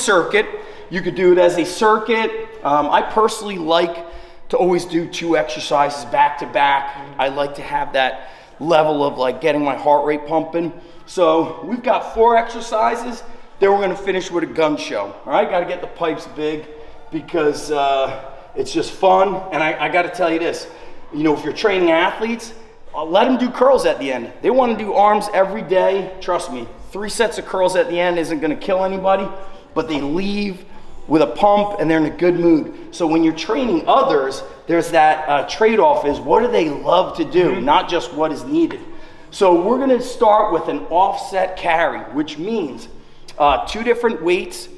circuit. You could do it as a circuit. Um, I personally like to always do two exercises back to back. I like to have that level of like getting my heart rate pumping. So we've got four exercises. Then we're gonna finish with a gun show. All right, gotta get the pipes big because uh, it's just fun. And I, I gotta tell you this, you know, if you're training athletes, uh, let them do curls at the end. They wanna do arms every day. Trust me, three sets of curls at the end isn't gonna kill anybody, but they leave with a pump and they're in a good mood. So when you're training others, there's that uh, trade-off is what do they love to do, mm-hmm. not just what is needed. So we're gonna start with an offset carry, which means uh, two different weights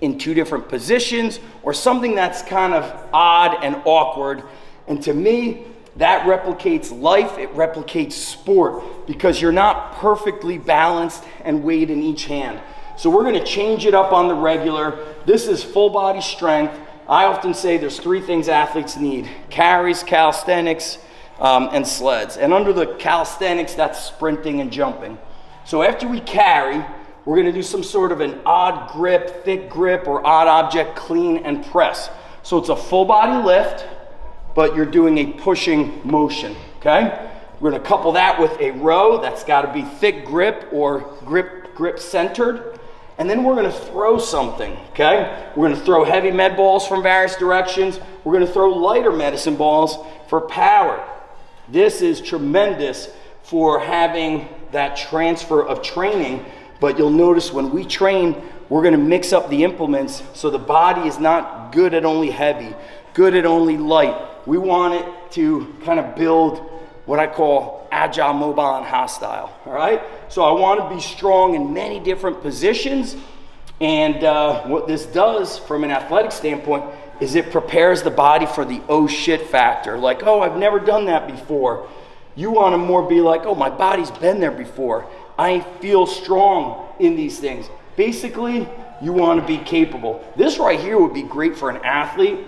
in two different positions or something that's kind of odd and awkward. And to me, that replicates life, it replicates sport because you're not perfectly balanced and weighed in each hand. So we're gonna change it up on the regular. This is full body strength. I often say there's three things athletes need. Carries, calisthenics, um, and sleds. And under the calisthenics, that's sprinting and jumping. So after we carry, we're gonna do some sort of an odd grip, thick grip, or odd object clean and press. So it's a full body lift, but you're doing a pushing motion, okay? We're gonna couple that with a row. That's gotta be thick grip or grip, grip centered. And then we're gonna throw something, okay? We're gonna throw heavy med balls from various directions. We're gonna throw lighter medicine balls for power. This is tremendous for having that transfer of training, but you'll notice when we train, we're gonna mix up the implements so the body is not good at only heavy, good at only light. We want it to kind of build what I call agile, mobile, and hostile. All right? So I want to be strong in many different positions. And uh, what this does from an athletic standpoint is it prepares the body for the oh shit factor. Like, oh, I've never done that before. You want to more be like, oh, my body's been there before. I feel strong in these things. Basically, you want to be capable. This right here would be great for an athlete,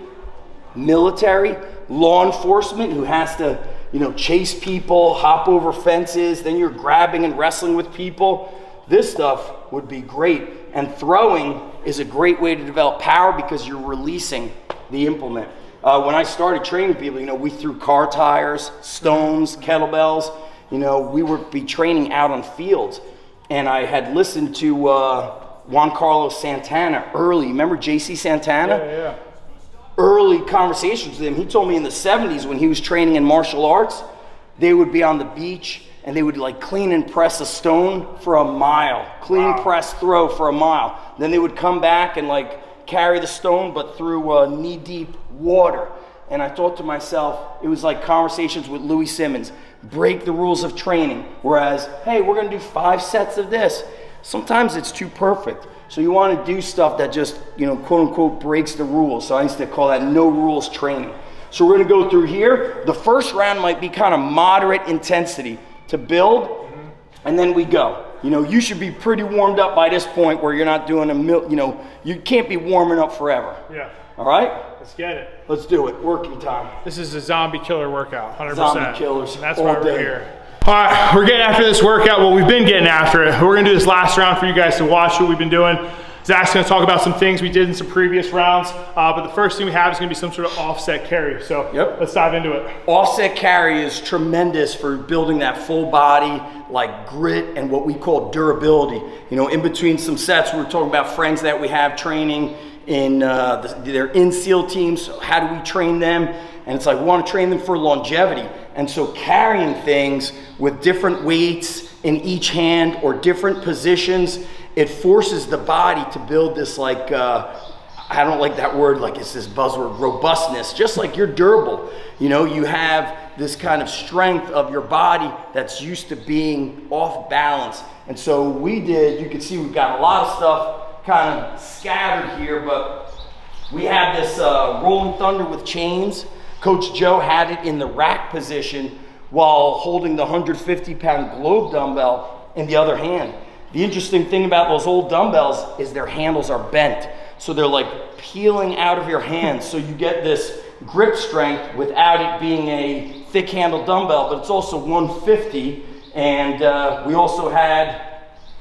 military, law enforcement who has to you know, chase people, hop over fences, then you're grabbing and wrestling with people. This stuff would be great. And throwing is a great way to develop power because you're releasing the implement. Uh, when I started training people, you know, we threw car tires, stones, kettlebells. You know, we would be training out on fields. And I had listened to uh, Juan Carlos Santana early. Remember JC Santana? Yeah, yeah early conversations with him. He told me in the 70s when he was training in martial arts, they would be on the beach and they would like clean and press a stone for a mile, clean, wow. press, throw for a mile. Then they would come back and like carry the stone, but through uh, knee deep water. And I thought to myself, it was like conversations with Louie Simmons break the rules of training. Whereas, hey, we're gonna do five sets of this. Sometimes it's too perfect. So you want to do stuff that just, you know, quote unquote breaks the rules. So I used to call that no rules training. So we're going to go through here. The first round might be kind of moderate intensity to build, and then we go. You know, you should be pretty warmed up by this point where you're not doing a mil, you know, you can't be warming up forever. Yeah. All right? Let's get it. Let's do it. Working time. This is a zombie killer workout, 100%. Zombie killers. And that's why we're here. All right, we're getting after this workout. Well, we've been getting after it. We're gonna do this last round for you guys to watch what we've been doing. Zach's gonna talk about some things we did in some previous rounds, uh, but the first thing we have is gonna be some sort of offset carry. So yep. let's dive into it. Offset carry is tremendous for building that full body, like grit and what we call durability. You know, in between some sets, we are talking about friends that we have training in, uh, the, they're in SEAL teams. So how do we train them? And it's like, we wanna train them for longevity. And so carrying things with different weights in each hand or different positions, it forces the body to build this like, uh, I don't like that word, like it's this buzzword, robustness, just like you're durable. You know, you have this kind of strength of your body that's used to being off balance. And so we did, you can see we've got a lot of stuff kind of scattered here, but we have this uh, Rolling Thunder with chains. Coach Joe had it in the rack position while holding the 150 pound globe dumbbell in the other hand. The interesting thing about those old dumbbells is their handles are bent. So they're like peeling out of your hands. So you get this grip strength without it being a thick handled dumbbell, but it's also 150. And uh, we also had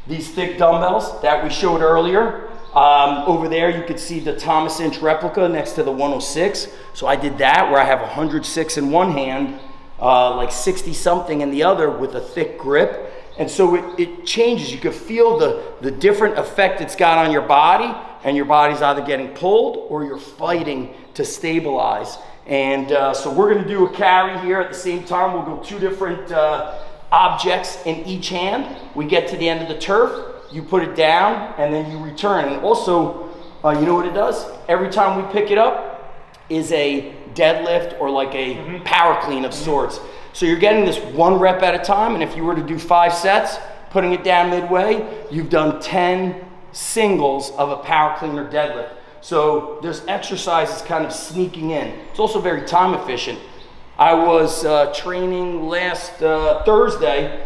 these thick dumbbells that we showed earlier. Um, over there, you could see the Thomas Inch replica next to the 106. So I did that where I have 106 in one hand, uh, like 60 something in the other with a thick grip. And so it, it changes. You can feel the, the different effect it's got on your body and your body's either getting pulled or you're fighting to stabilize. And uh, so we're gonna do a carry here at the same time. We'll go two different uh, objects in each hand. We get to the end of the turf, you put it down, and then you return. And also, uh, you know what it does? Every time we pick it up is a deadlift or like a mm -hmm. power clean of sorts. So you're getting this one rep at a time, and if you were to do five sets, putting it down midway, you've done 10 singles of a power clean or deadlift. So there's exercises kind of sneaking in. It's also very time efficient. I was uh, training last uh, Thursday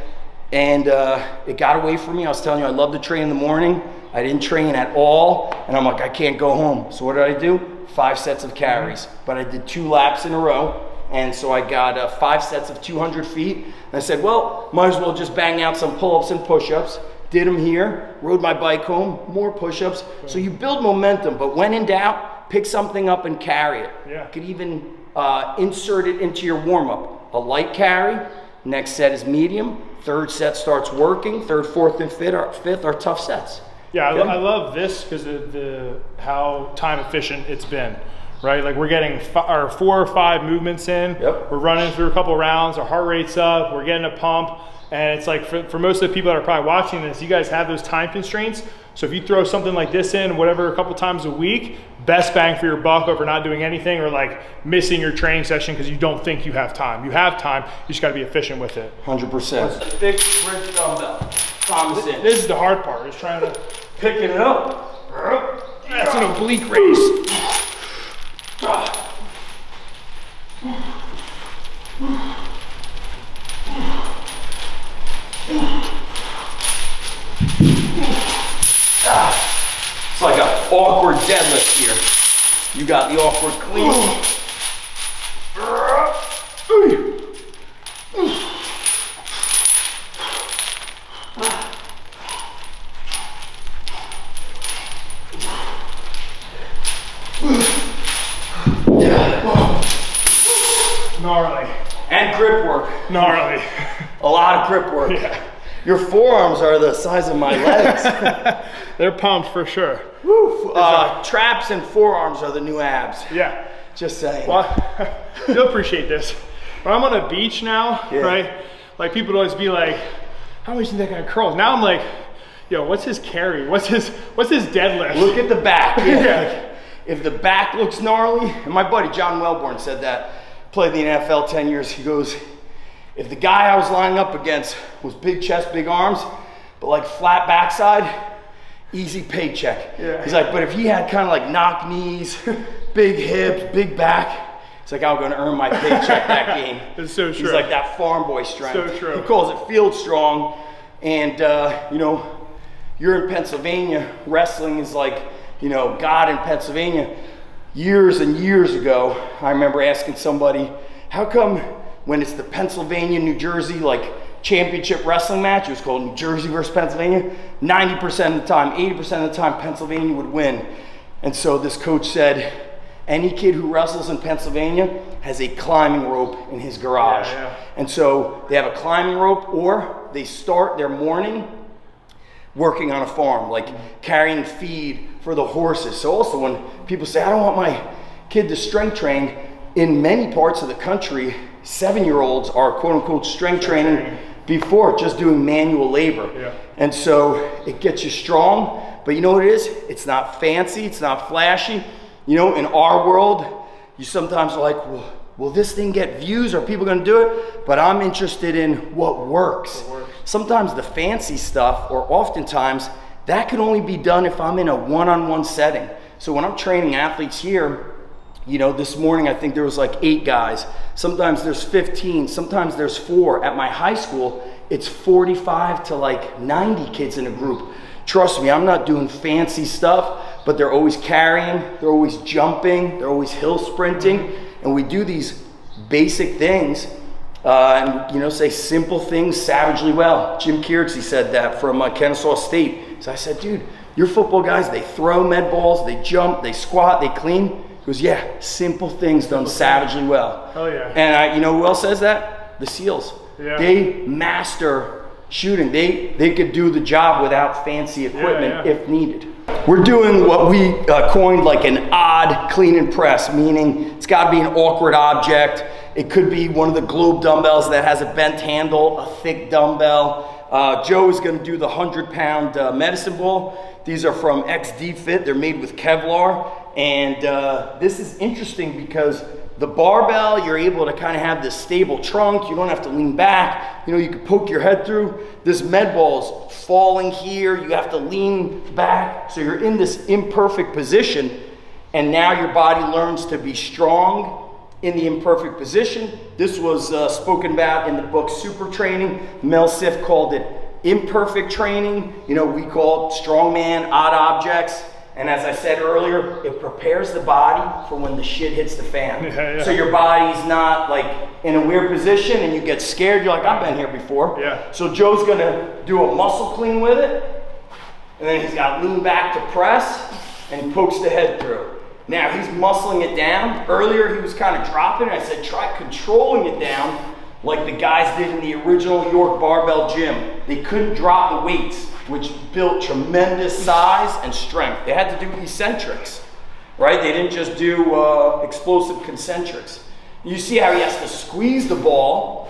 and uh, it got away from me. I was telling you, I love to train in the morning. I didn't train at all. And I'm like, I can't go home. So what did I do? Five sets of carries. But I did two laps in a row. And so I got uh, five sets of 200 feet. And I said, well, might as well just bang out some pull-ups and push-ups did them here, rode my bike home, more push-ups. So you build momentum, but when in doubt, pick something up and carry it. Yeah. You could even uh, insert it into your warm-up. A light carry, next set is medium, third set starts working, third, fourth, and fifth are, fifth are tough sets. Yeah, I, I love this because of the how time efficient it's been right? Like we're getting our four or five movements in. Yep. We're running through a couple rounds. Our heart rate's up. We're getting a pump. And it's like for, for most of the people that are probably watching this, you guys have those time constraints. So if you throw something like this in, whatever, a couple times a week, best bang for your buck over not doing anything or like missing your training session because you don't think you have time. You have time, you just gotta be efficient with it. 100%. Thick bridge dumbbell. Thomas Inch. This is the hard part, is trying to. Picking it up. That's an oblique race. It's like an awkward deadlift here. You got the awkward clean. Gnarly. And grip work. Gnarly. A lot of grip work. Yeah. Your forearms are the size of my legs. They're pumped for sure. Uh, traps and forearms are the new abs. Yeah. Just saying. Well, you'll appreciate this. When I'm on a beach now, yeah. right? Like people always be like, how much do you think that guy curls? Now I'm like, yo, what's his carry? What's his what's his deadlift? Look at the back. Yeah. yeah. If the back looks gnarly, and my buddy John Welbourn said that, played the NFL 10 years, he goes, if the guy I was lining up against was big chest, big arms, but like flat backside, easy paycheck. Yeah. He's like, but if he had kind of like knock knees, big hips, big back, it's like I'm gonna earn my paycheck that game. It's so true. He's like that farm boy strength. So true. He calls it field strong. And uh, you know, you're in Pennsylvania, wrestling is like, you know, God in Pennsylvania. Years and years ago, I remember asking somebody, how come when it's the Pennsylvania, New Jersey, like championship wrestling match, it was called New Jersey versus Pennsylvania, 90% of the time, 80% of the time, Pennsylvania would win. And so this coach said, any kid who wrestles in Pennsylvania has a climbing rope in his garage. Yeah, yeah. And so they have a climbing rope or they start their morning working on a farm, like carrying feed for the horses. So also when people say, I don't want my kid to strength train, in many parts of the country, seven-year-olds are quote unquote strength training before just doing manual labor. Yeah. And so it gets you strong, but you know what it is? It's not fancy, it's not flashy. You know, in our world, you sometimes are like, well, will this thing get views? Are people gonna do it? But I'm interested in what works. What works. Sometimes the fancy stuff, or oftentimes, that can only be done if I'm in a one-on-one -on -one setting. So when I'm training athletes here, you know, this morning I think there was like eight guys. Sometimes there's 15, sometimes there's four. At my high school, it's 45 to like 90 kids in a group. Trust me, I'm not doing fancy stuff, but they're always carrying, they're always jumping, they're always hill sprinting, and we do these basic things Uh, and you know, say simple things savagely well. Jim Kirksey said that from uh, Kennesaw State. So I said, dude, your football guys, they throw med balls, they jump, they squat, they clean. He goes, yeah, simple things done savagely well. Hell yeah. And I, you know who else says that? The SEALs. Yeah. They master shooting. They they could do the job without fancy equipment yeah. if needed. We're doing what we uh, coined like an odd clean and press, meaning it's got to be an awkward object. It could be one of the globe dumbbells that has a bent handle, a thick dumbbell. Uh, Joe is going to do the 100 pound uh, medicine ball. These are from XD Fit. They're made with Kevlar. And uh, this is interesting because the barbell, you're able to kind of have this stable trunk. You don't have to lean back. You know, you can poke your head through. This med ball is falling here. You have to lean back. So you're in this imperfect position. And now your body learns to be strong in the imperfect position. This was uh, spoken about in the book Super Training. Mel Siff called it imperfect training. You know, we call it strongman, odd objects. And as I said earlier, it prepares the body for when the shit hits the fan. Yeah, yeah. So your body's not like in a weird position and you get scared. You're like, I've been here before. Yeah. So Joe's gonna do a muscle clean with it. And then he's got lean back to press and he pokes the head through. Now he's muscling it down. Earlier he was kind of dropping. I said, try controlling it down like the guys did in the original York Barbell Gym. They couldn't drop the weights, which built tremendous size and strength. They had to do eccentrics, right? They didn't just do uh, explosive concentrics. You see how he has to squeeze the ball,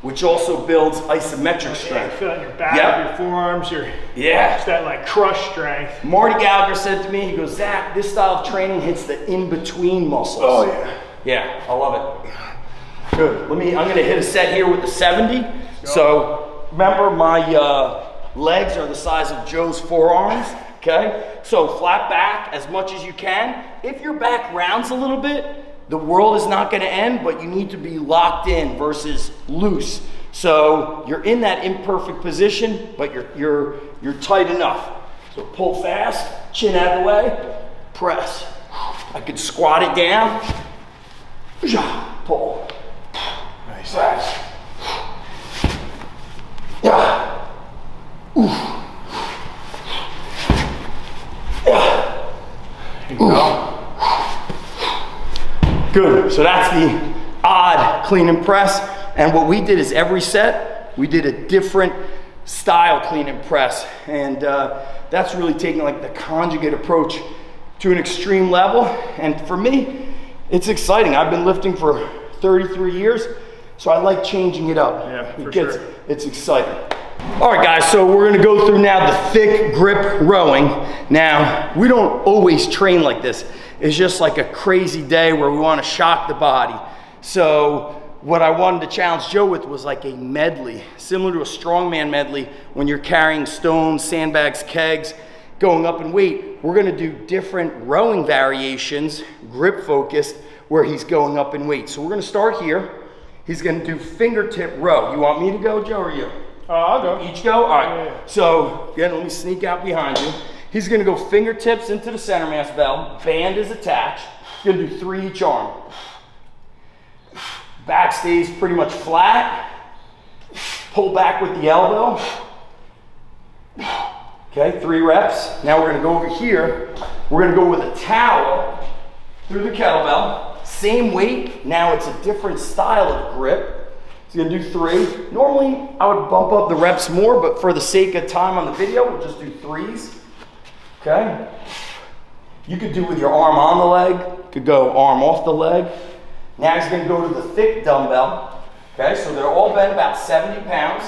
which also builds isometric Yeah, strength. feel it in your back, Yep. your forearms, your Yeah. it's that like crush strength. Marty Gallagher said to me, he goes, Zach, this style of training hits the in-between muscles. Oh, yeah. Yeah, I love it. Good. Let me, I'm gonna hit a set here with the 70. So remember my uh, legs are the size of Joe's forearms, okay? So flat back as much as you can. If your back rounds a little bit, the world is not gonna end, but you need to be locked in versus loose. So you're in that imperfect position, but you're, you're, you're tight enough. So pull fast, chin out of the way, press. I could squat it down, pull. Nice. Yeah. You go. Good. So that's the odd clean and press. And what we did is every set, we did a different style clean and press. And uh, that's really taking like the conjugate approach to an extreme level. And for me, it's exciting. I've been lifting for 33 years, so I like changing it up. Yeah, it gets, sure. It's exciting. All right, guys, so we're gonna go through now the thick grip rowing. Now, we don't always train like this. It's just like a crazy day where we wanna shock the body. So, what I wanted to challenge Joe with was like a medley, similar to a strongman medley when you're carrying stones, sandbags, kegs, going up in weight. We're gonna do different rowing variations, grip focused, where he's going up in weight. So, we're gonna start here. He's gonna do fingertip row. You want me to go, Joe, or you? Uh, I'll go. Each go? All right. Yeah. So, again, let me sneak out behind you. He's gonna go fingertips into the center mass bell. Band is attached. He's gonna do three each arm. Back stays pretty much flat. Pull back with the elbow. Okay, three reps. Now we're gonna go over here. We're gonna go with a towel through the kettlebell. Same weight. Now it's a different style of grip. He's gonna do three. Normally, I would bump up the reps more, but for the sake of time on the video, we'll just do threes. Okay? You could do with your arm on the leg, could go arm off the leg. Now he's gonna go to the thick dumbbell. Okay, so they're all bent about 70 pounds.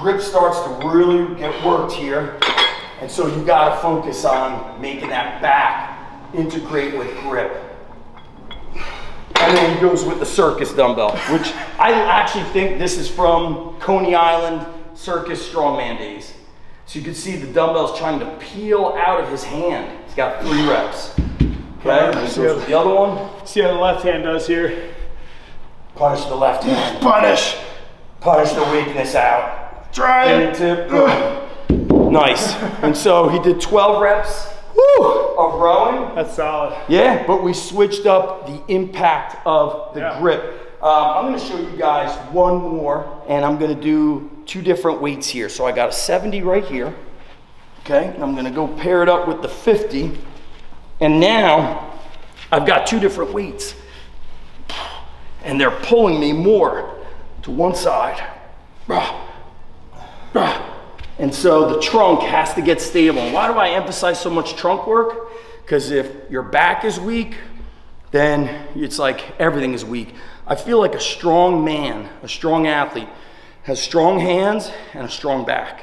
Grip starts to really get worked here. And so you gotta focus on making that back integrate with grip. And then he goes with the circus dumbbell, which I actually think this is from Coney Island circus strongman days. So you can see the dumbbells trying to peel out of his hand. He's got three reps. Okay, he goes the other one. See how the left hand does here. Punish the left hand. Punish. Punish the weakness out. Try it. Nice. And so he did 12 reps whew, of rowing. That's solid. Yeah, but we switched up the impact of the Yeah. grip. Um, I'm gonna show you guys one more, and I'm gonna do two different weights here. So I got a 70 right here, okay? And I'm gonna go pair it up with the 50. And now I've got two different weights, and they're pulling me more to one side. And so the trunk has to get stable. Why do I emphasize so much trunk work? Because if your back is weak, then it's like everything is weak. I feel like a strong man, a strong athlete, has strong hands and a strong back.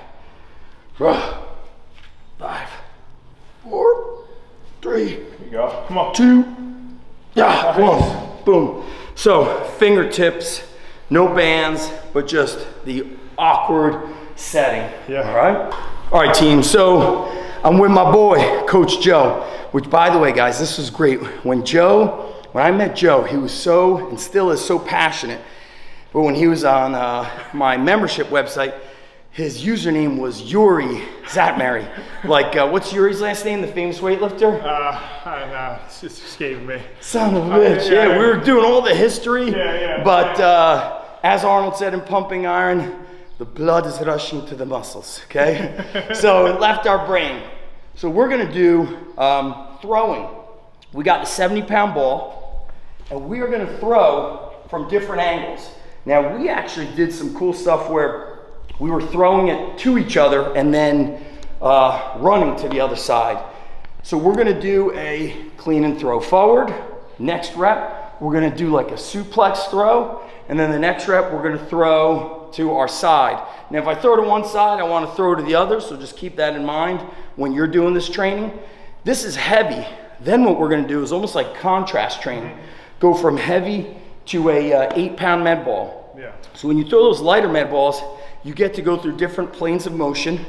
Five, four, three, Here you go. Come on. two, yeah, one, boom. So fingertips, no bands, but just the awkward setting. Yeah. All right. All right, team. So I'm with my boy, Coach Joe. Which, by the way, guys, this was great. When Joe, when I met Joe, he was so and still is so passionate. But when he was on uh, my membership website, his username was Yuri Szatmary. like, uh, what's Yuri's last name? The famous weightlifter. Uh, I know. It's just escaping me. Son of a bitch. yeah, Yeah, yeah. we were doing all the history. Yeah, yeah, But uh, as Arnold said in Pumping Iron, the blood is rushing to the muscles, okay? so it left our brain. So we're gonna do um, throwing. We got the 70 pound ball, and we are gonna throw from different angles. Now, we actually did some cool stuff where we were throwing it to each other and then uh, running to the other side. So we're gonna do a clean and throw forward. Next rep, we're gonna do like a suplex throw. And then the next rep, we're gonna throw to our side. Now, if I throw to one side, I wanna throw to the other, so just keep that in mind when you're doing this training. This is heavy. Then what we're gonna do is almost like contrast training. Go from heavy to a uh, eight pound med ball. Yeah. So when you throw those lighter med balls, you get to go through different planes of motion.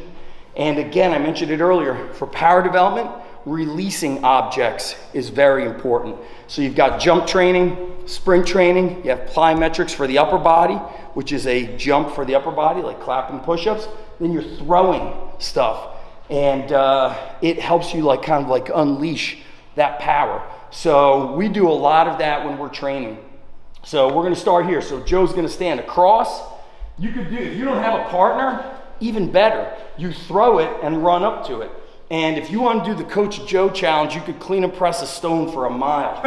And again, I mentioned it earlier, for power development, releasing objects is very important. So you've got jump training, sprint training, you have plyometrics for the upper body, which is a jump for the upper body, like clapping push-ups. Then you're throwing stuff. And uh, it helps you like kind of like unleash that power. So we do a lot of that when we're training. So we're gonna start here. So Joe's gonna stand across. You could do, if you don't have a partner, even better. You throw it and run up to it. And if you want to do the Coach Joe challenge, you could clean and press a stone for a mile.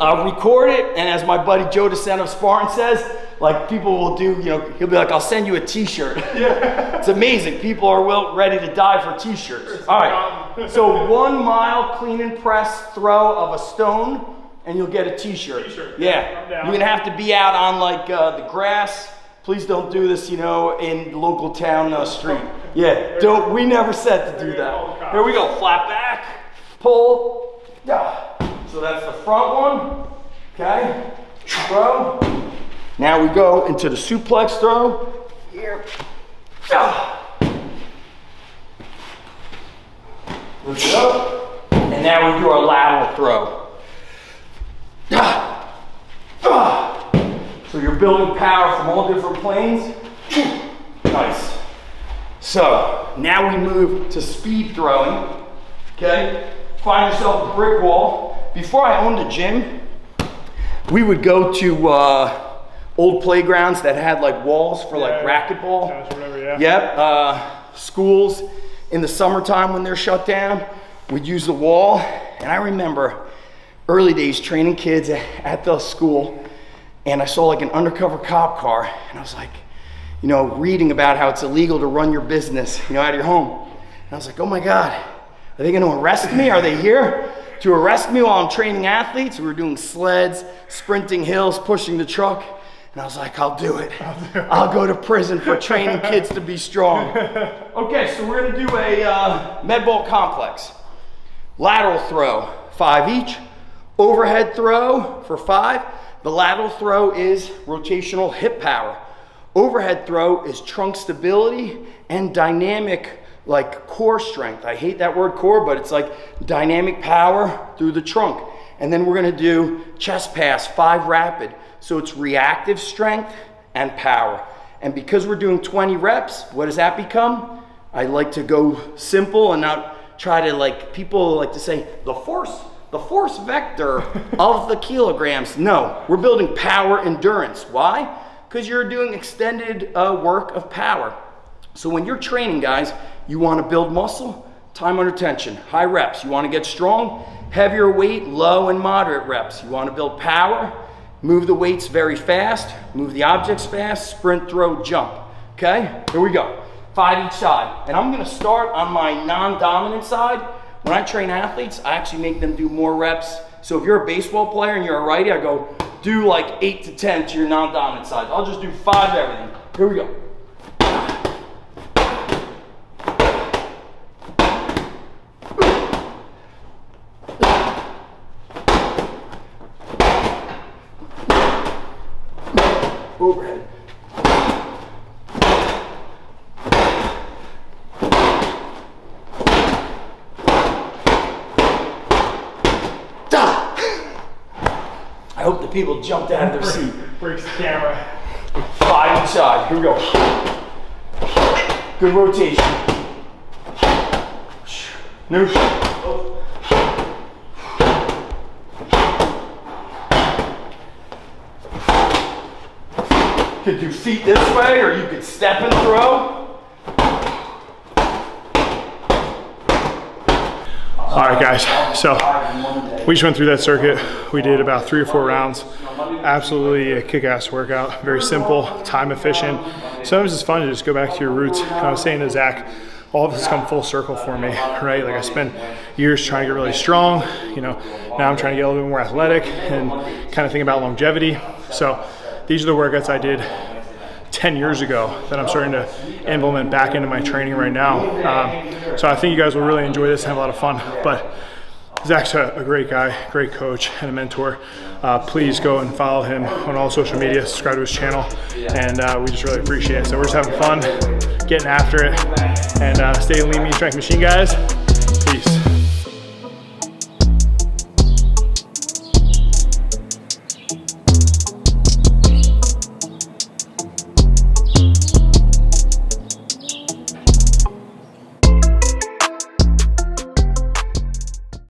uh, record it, and as my buddy Joe De Sena of Spartan says, like people will do, you know, he'll be like, I'll send you a t-shirt. Yeah. it's amazing. People are well ready to die for t-shirts. All right. So one mile clean and press throw of a stone, and you'll get a t-shirt. T-shirt. Yeah. You're gonna have to be out on like uh, the grass. Please don't do this, you know, in local town uh, street. Yeah, don't. We never said to do that. Here we go. Flat back, pull. Yeah. So that's the front one. Okay. Throw. Now we go into the suplex throw. Here. Ah. Lift it up. And now we do our lateral throw. Ah. So you're building power from all different planes. Nice. So now we move to speed throwing. Okay? Find yourself a brick wall. Before I owned a gym, we would go to uh, old playgrounds that had like walls for like racquetball. tennis, whatever, yeah. Yep. Uh, schools in the summertime when they're shut down, we'd use the wall. And I remember early days training kids at the school, and I saw like an undercover cop car, and I was like, you know, reading about how it's illegal to run your business, you know, out of your home. And I was like, oh my God, are they gonna arrest me? Are they here to arrest me while I'm training athletes? We were doing sleds, sprinting hills, pushing the truck. And I was like, I'll do it. I'll go to prison for training kids to be strong. Okay, so we're gonna do a uh, med ball complex. Lateral throw, five each. Overhead throw for five. The lateral throw is rotational hip power. Overhead throw is trunk stability and dynamic like core strength. I hate that word core, but it's like dynamic power through the trunk. And then we're gonna do chest pass, five rapid. So it's reactive strength and power. And because we're doing 20 reps, what does that become? I like to go simple and not try to like people like to say the force the force vector of the kilograms. No, we're building power endurance. Why? Because you're doing extended uh, work of power. So when you're training, guys, you want to build muscle, time under tension, high reps. You want to get strong, heavier weight, low and moderate reps. You want to build power, move the weights very fast, move the objects fast, sprint, throw, jump. Okay, here we go. Five each side. And I'm gonna start on my non-dominant side. When I train athletes, I actually make them do more reps. So if you're a baseball player and you're a righty, I go, do like eight to 10 to your non-dominant side. I'll just do five everything. Here we go. Overhead. I hope the people jumped out of their seat. Breaks the camera. Five inside. Here we go. Good rotation. New. Could do feet this way, or you could step and throw. All right, guys. So we just went through that circuit. We did about three or four rounds. Absolutely a kick-ass workout. Very simple, time efficient. Sometimes it's fun to just go back to your roots. I was saying to Zach, all of this has come full circle for me, right? Like I spent years trying to get really strong. You know, now I'm trying to get a little bit more athletic and kind of think about longevity. So these are the workouts I did 10 years ago that I'm starting to implement back into my training right now. Um, so I think you guys will really enjoy this and have a lot of fun. But Zach's a, a great guy, great coach, and a mentor. Uh, please go and follow him on all social media, subscribe to his channel, and uh, we just really appreciate it. So we're just having fun, getting after it, and uh, stay lean, mean, strength machine, guys.